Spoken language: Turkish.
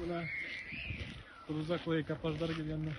böyle Buna Cruzaklı'yı kapazları gidenler.